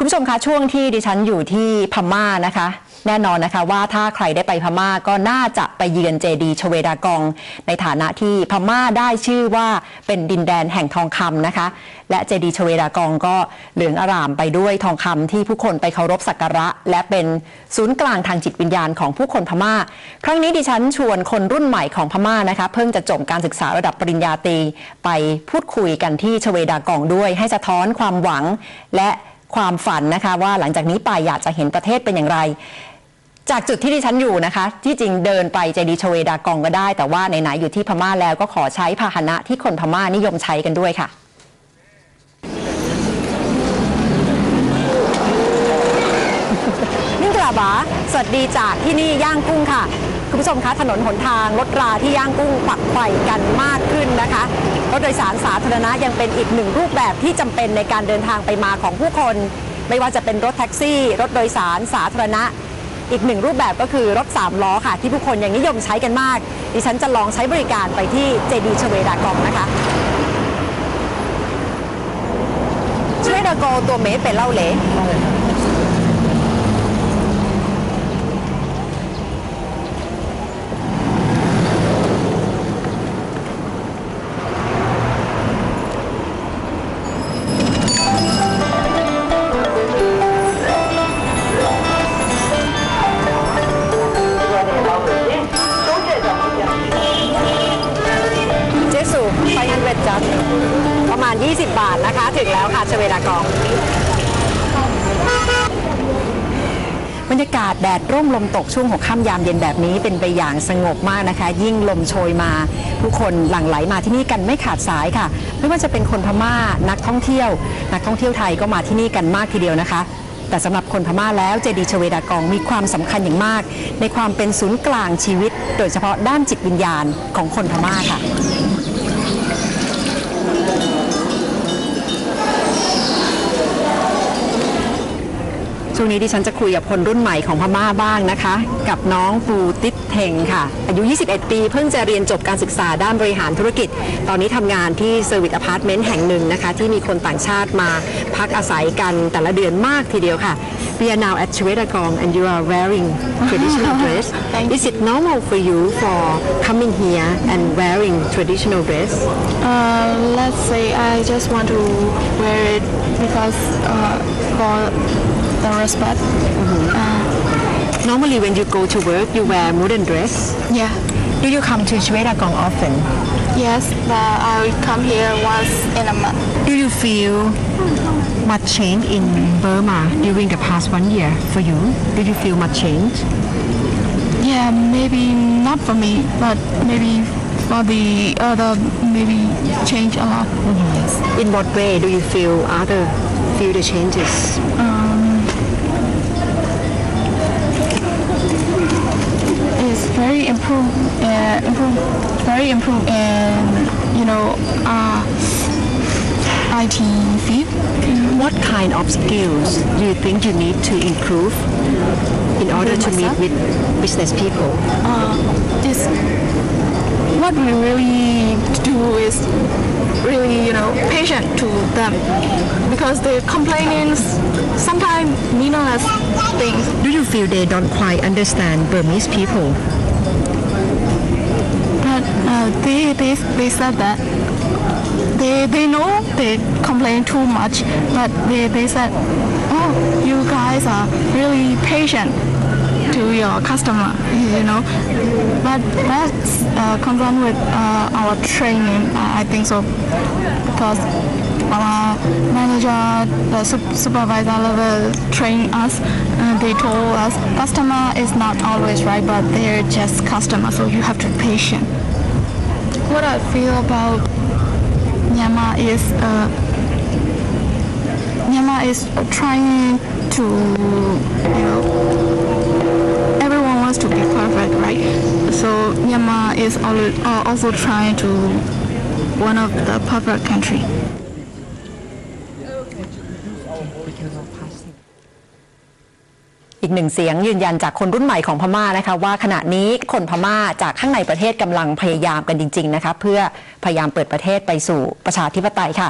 คุณผู้ชมคะช่วงที่ดิฉันอยู่ที่พม่านะคะ แน่นอนนะคะว่าถ้าใครได้ไปพม่าก็น่าจะไปเยือนเจดีชเวดากอง ในฐานะที่พม่าได้ชื่อว่าเป็นดินแดนแห่งทองคำนะคะ และเจดีชเวดากองก็เหลืองอร่ามไปด้วยทองคำที่ผู้คนไปเคารพสักการะ และเป็นศูนย์กลางทางจิตวิญญาณของผู้คนพม่า ครั้งนี้ดิฉันชวนคนรุ่นใหม่ของพม่านะคะ เพิ่งจะจบการศึกษาระดับปริญญาตรีไปพูดคุยกันที่ชเวดากองด้วย ให้สะท้อนความหวังและ ความฝันนะคะว่าหลังจากนี้ไปอยากจะเห็นประเทศเป็นอย่างไร จากจุดที่ดิฉันอยู่นะคะ ที่จริงเดินไปเจดีย์ชเวดากองก็ได้ แต่ว่าไหนๆอยู่ที่พม่าแล้วก็ขอใช้พาหนะที่คนพม่านิยมใช้กันด้วยค่ะนิ่งกระบาสวัสดีจากที่นี่ย่างกุ้งค่ะ คุณผู้ชมคะถนนหนทางรถราที่ย่างกุ้งฝักไฟกันมากขึ้นนะคะรถโดยสารสาธารณะยังเป็นอีกหนึ่งรูปแบบที่จำเป็นในการเดินทางไปมาของผู้คน ไม่ว่าจะเป็นรถแท็กซี่ รถโดยสารสาธารณะ อีกหนึ่งรูปแบบก็คือรถ3ล้อค่ะ ที่ผู้คนยังนิยมใช้กันมาก ดิฉันจะลองใช้บริการไปที่เจดีชเวดากองนะคะชเวดากองตัวเมเป็นเล่าเลเ20 บาทนะคะ ถึงแล้วค่ะชเวดากอง บรรยากาศแดดร่มลมตกช่วงหัวค่ำยามเย็นแบบนี้เป็นไปอย่างสงบมากนะคะ ยิ่งลมโชยมา ผู้คนหลั่งไหลมาที่นี่กันไม่ขาดสายค่ะ ไม่ว่าจะเป็นคนพม่านักท่องเที่ยว นักท่องเที่ยวไทยก็มาที่นี่กันมากทีเดียวนะคะแต่สำหรับคนพม่าแล้วเจดีย์ชเวดากองมีความสำคัญอย่างมาก ในความเป็นศูนย์กลางชีวิต โดยเฉพาะด้านจิตวิญญาณของคนพม่าค่ะ ช่วงนี้ดิฉันจะคุยกับคนรุ่นใหม่ของพม่าบ้างนะคะ กับน้องปูติดเทงค่ะ อายุ 21 ปีเพิ่งจะเรียนจบการศึกษาด้านบริหารธุรกิจ ตอนนี้ทำงานที่ service apartment แห่งหนึ่งนะคะ ที่มีคนต่างชาติมาพักอาศัยกันแต่ละเดือนมากทีเดียวค่ะ We are now at Shwedagon and you are wearing traditional dress Is it normal for you for coming here and wearing traditional dress Uh, let's say I just want to wear it because uh, for the respect. Mm-hmm. Uh, Normally when you go to work you wear modern dress yeah. Do you come to Shwedagon often Yes, but I will come here once in a month. Do you feel much change in Burma during the past one year for you? Did you feel much change? Yeah, maybe not for me, but maybe for the other, maybe change a lot. Yes. In what way do you feel other feel the changes? It's very improved, uh, improved, very improved in you know uh, IT field. What kind of skills do you think you need to improve in order to meet with business people? is what we really do is really you know patient to them because they're complaining sometimes meaningless things Do you feel they don't quite understand Burmese people? They, they they said that they they know they complain too much but they, they said oh you guys are really patient to your customer you know. But that's uh, concerned with uh, our training I think so. Because our manager the sup- supervisor level train us and they told us customer is not always right but they're just customer so you have to be patient what I feel about Myanmar is uh, Myanmar is trying to you know everyone wants to be perfect right? So Myanmar is al- also trying to one of the perfect country อีกหนึ่งเสียงยืนยันจากคนรุ่นใหม่ของพม่านะคะ ว่าขณะนี้คนพม่าจากข้างในประเทศกำลังพยายามกันจริง ๆ นะคะ เพื่อพยายามเปิดประเทศไปสู่ประชาธิปไตยค่ะ